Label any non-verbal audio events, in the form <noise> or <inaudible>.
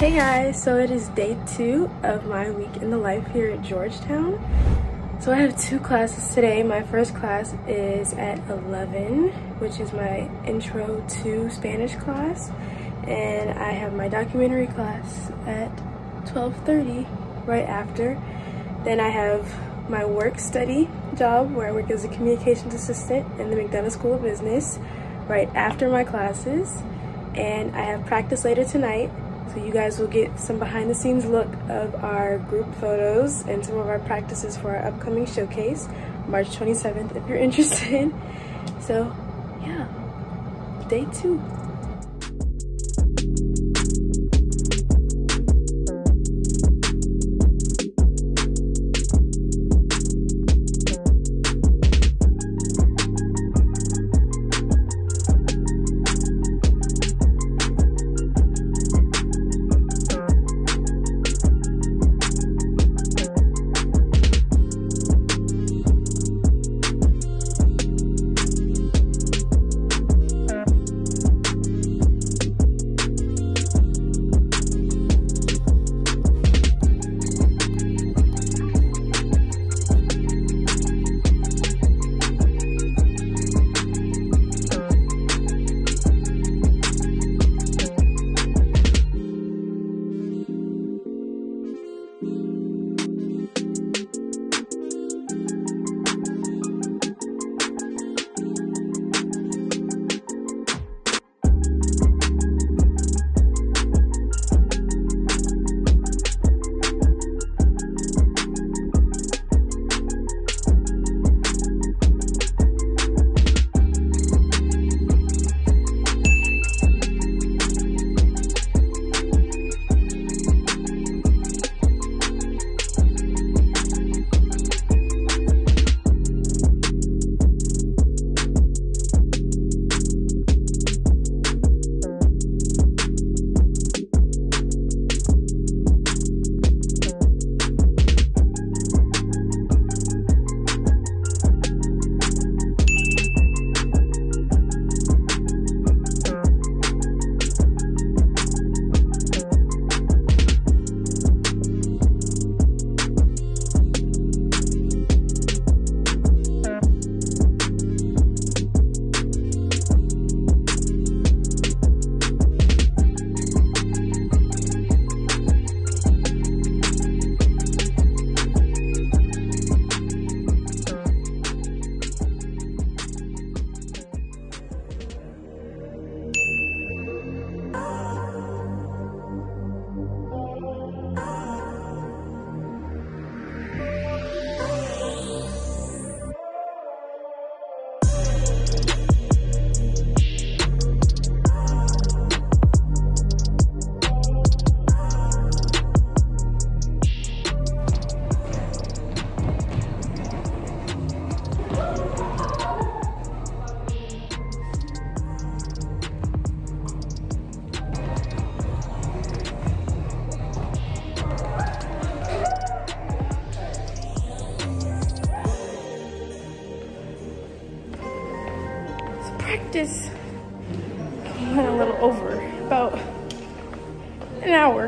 Hey guys, so it is day two of my week in the life here at Georgetown. So I have two classes today. My first class is at 11, which is my intro to Spanish class. And I have my documentary class at 12.30 right after. Then I have my work study job where I work as a communications assistant in the McDonough School of Business right after my classes. And I have practice later tonight so you guys will get some behind the scenes look of our group photos and some of our practices for our upcoming showcase, March 27th if you're <laughs> interested. So yeah, day two. Practice went a little over, about an hour.